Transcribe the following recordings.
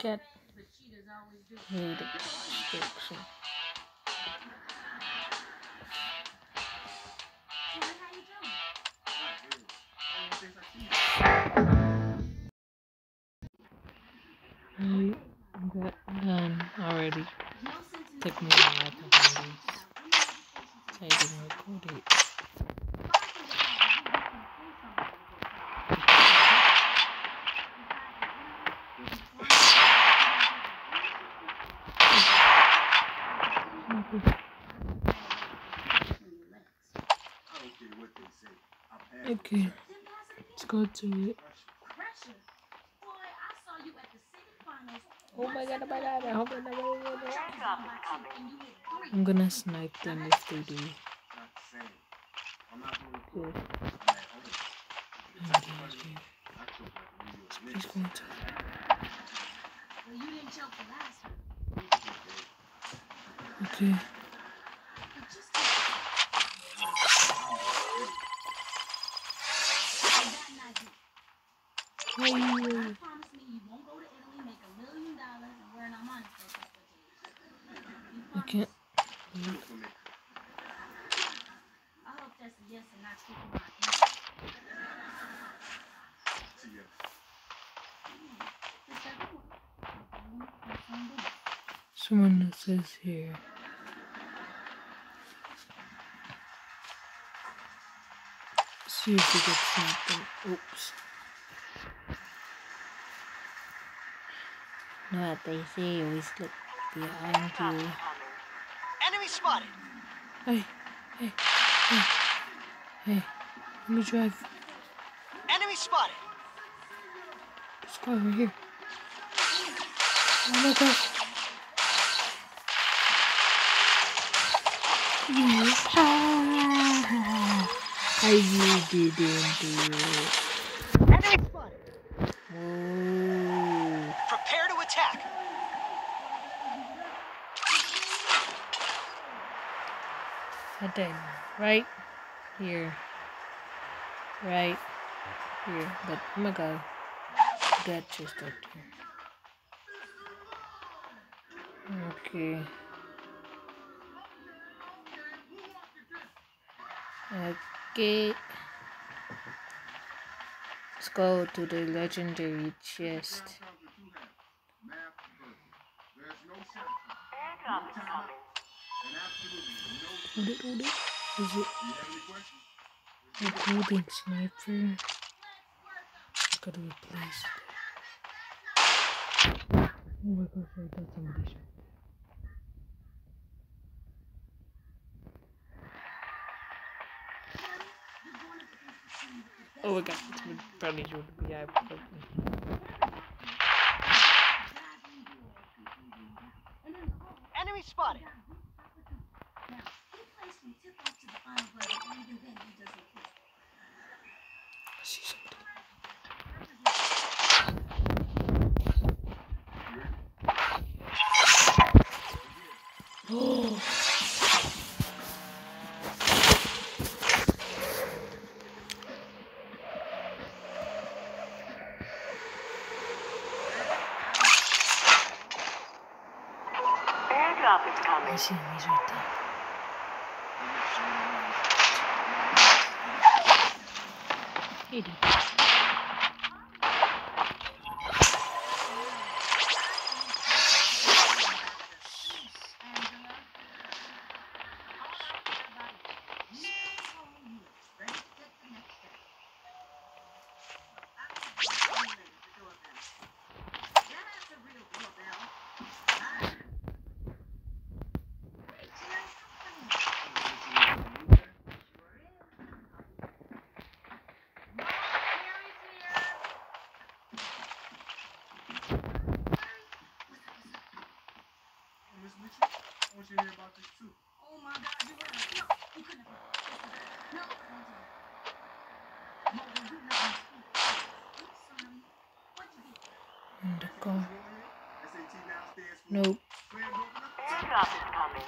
Get made a restriction. I got done already. Took me a to find these. I didn't record it. Okay, it. Oh my god, oh my god, I hope I never get it. I'm gonna snipe them if they do. Cool. Please go to Okay. Hey. I can't. Someone that says here. See if we get something. Oops. Know what they say, always look behind you. Enemy spotted. Hey, hey, hey, hey. Let me drive. Enemy spotted. This car over here. Oh my god. I didn't do it. Enemy spotted. Oh. Prepare to attack. Right there. Right here. Right here. But oh my god. That just up there. Okay. Uh, okay. Let's go to the legendary chest. Hold it, hold it. Is it a golden sniper? Gotta replace it. Oh my gosh, I got Oh my god, Enemy spotted. Is coming. I see him, he's right there. He dude. You to hear about this too. Oh my God, you heard? No, you couldn't have. No, don't do uh, it. No, don't do nothing. I'm sorry. What'd you get? In the car. SAT now stands for Nope. Plan Broken Up. Airdrop is coming.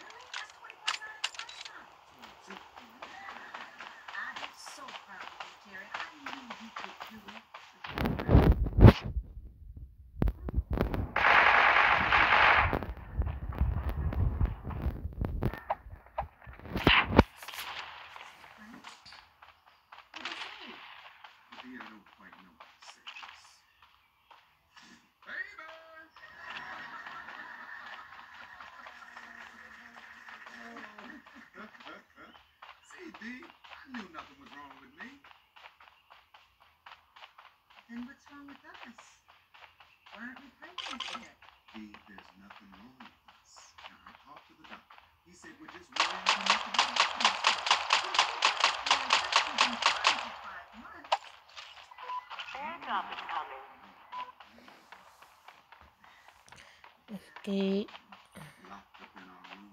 Really? That's 24 times? D. I knew nothing was wrong with me. Then what's wrong with us? Why aren't we pregnant yet? D, there's nothing wrong with us. Now, I talked to the doctor. He said we're just worrying too much about it. Is coming. Escape. Locked up in our room.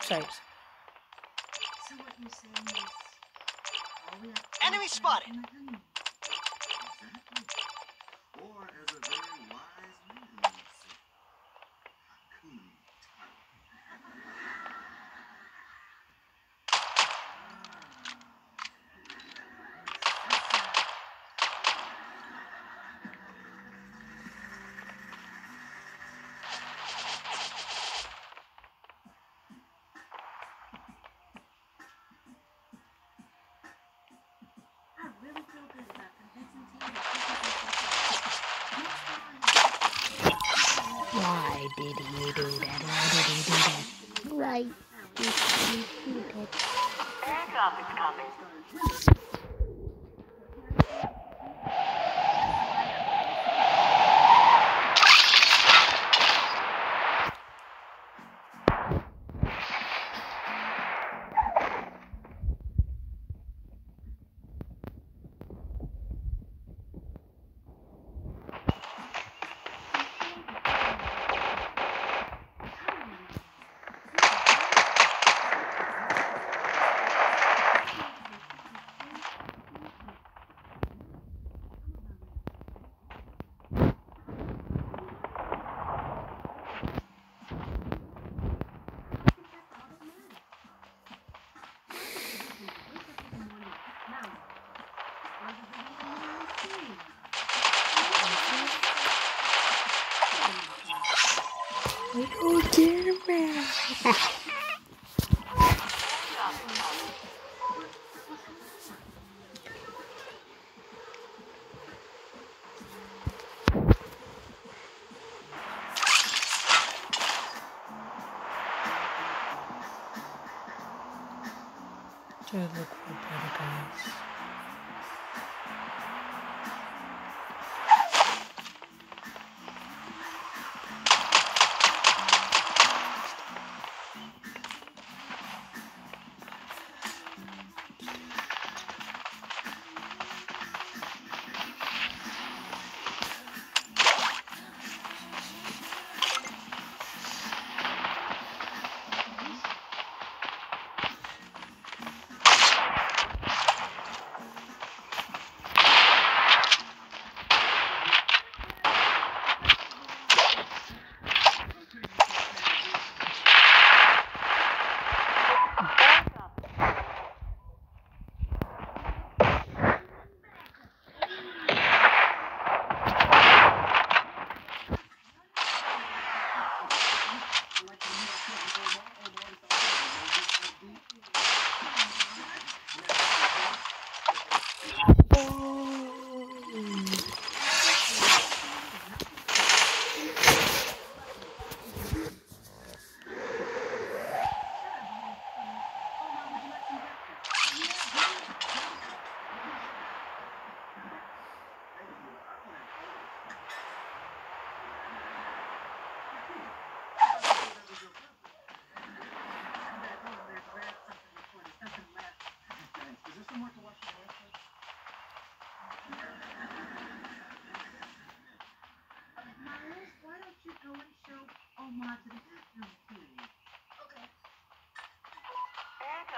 Sorry. So what you're saying is all we have to do Enemy spotted. Right. Did he do that? Airdrop is coming. To look for better guys.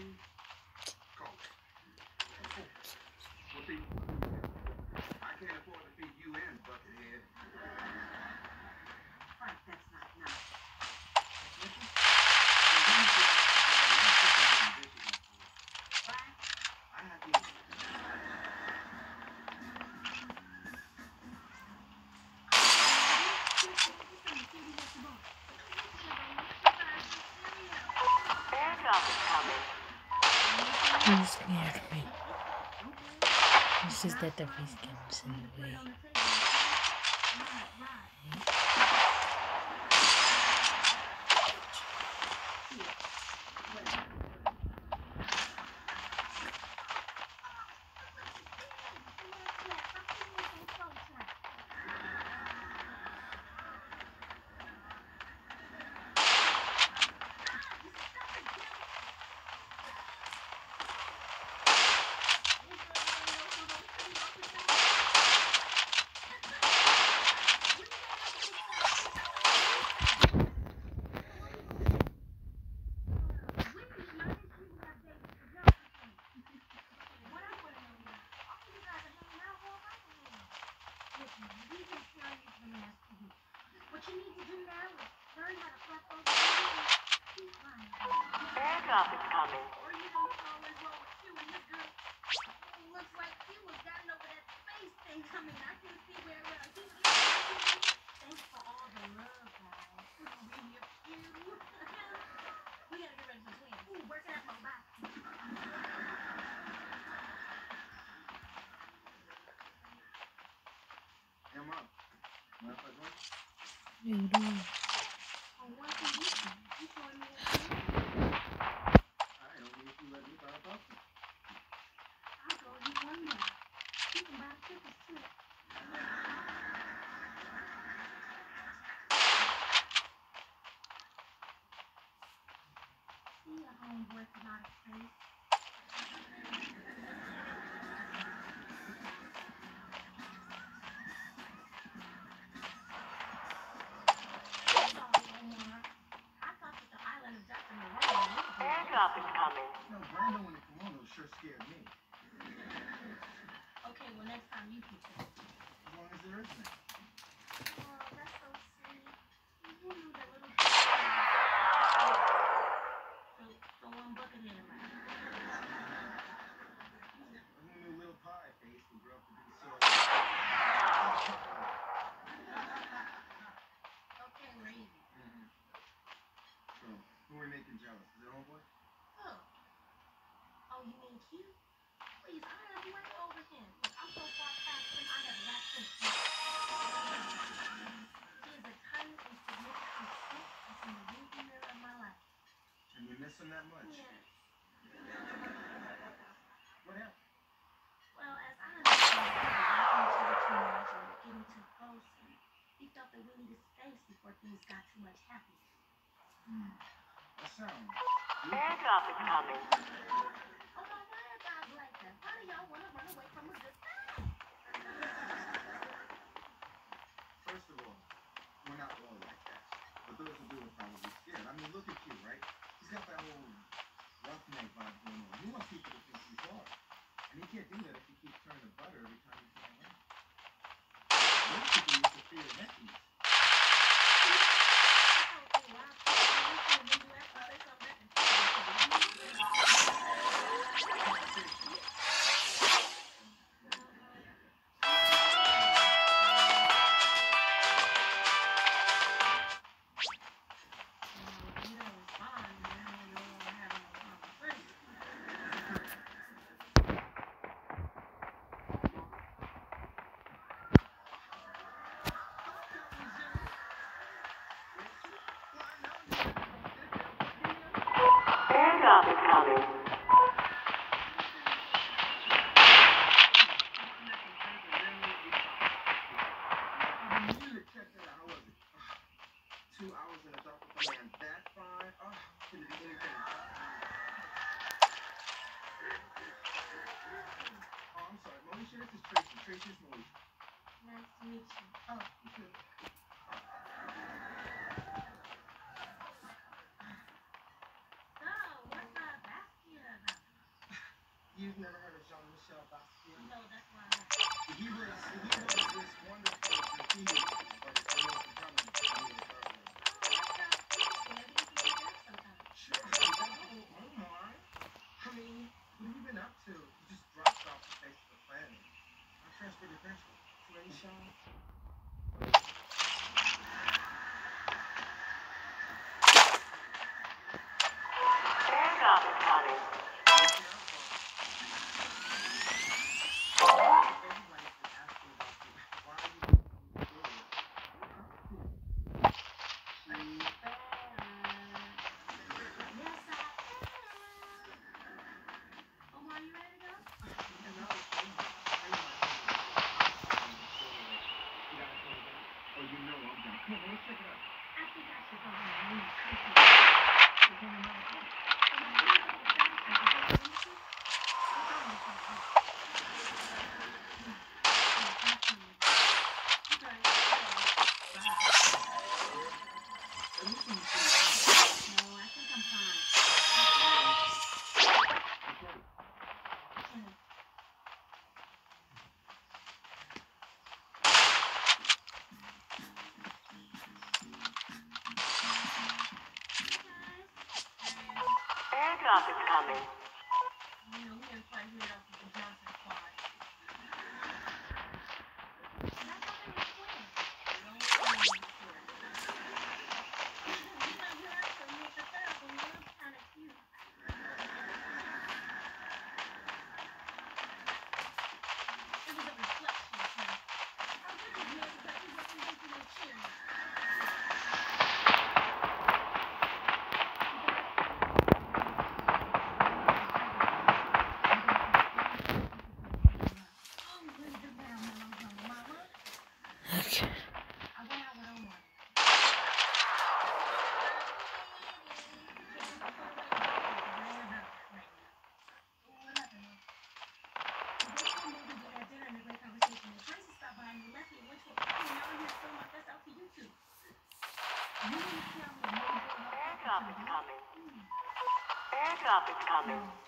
Hakeem, call This is face games in the way. Indo. cop is coming. No, Brando and the kimono sure scared me. Okay, well, next time you can. As long as there isn't. that much. what happened? Well, as I understand, he the teenager getting too close, and he felt they really needed space before things got too much happy. Hmm. That. Airdrop is coming. Christmas movie. stop it coming.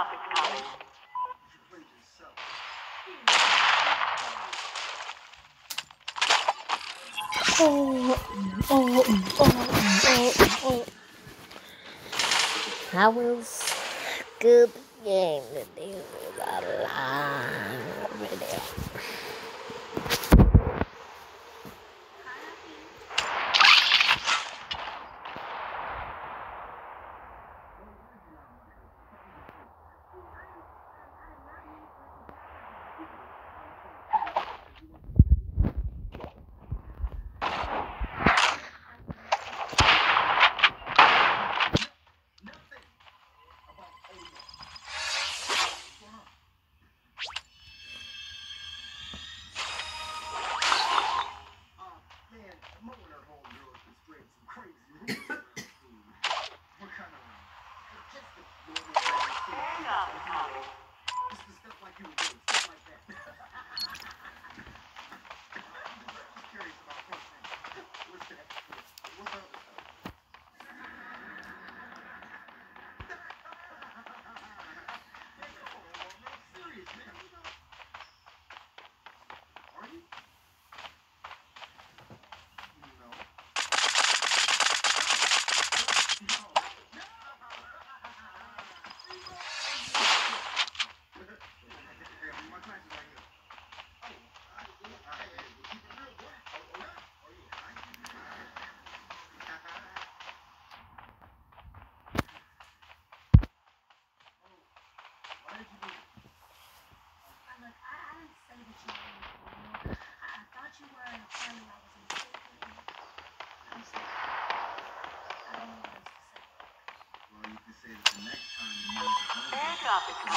Stop is coming. Oh, oh, oh, oh, oh. That was good game. That was a long video.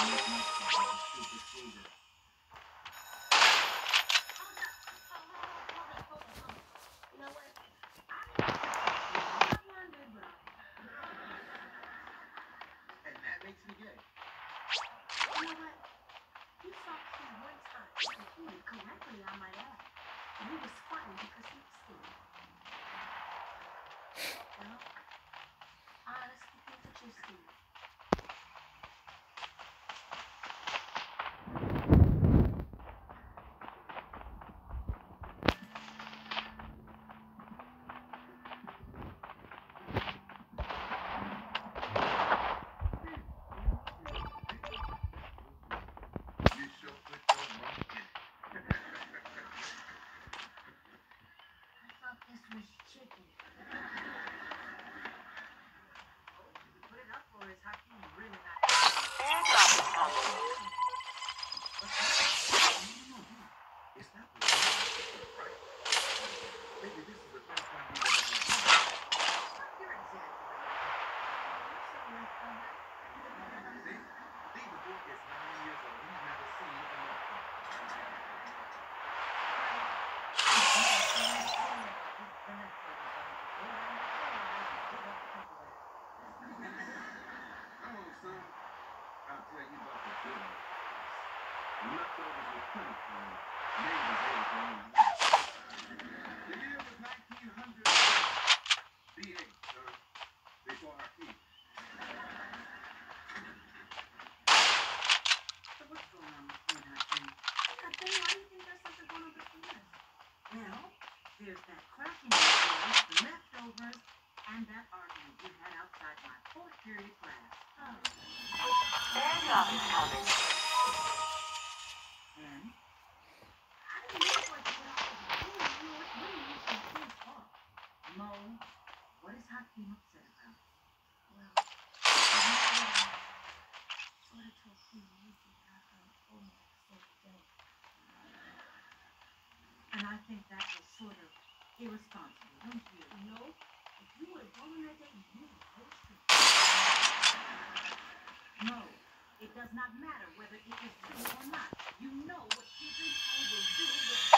Thank you. and that argument you had outside my fourth period class. Oh. Fair job, Thomas. No, it does not matter whether it is true or not. You know what Stephen School will do with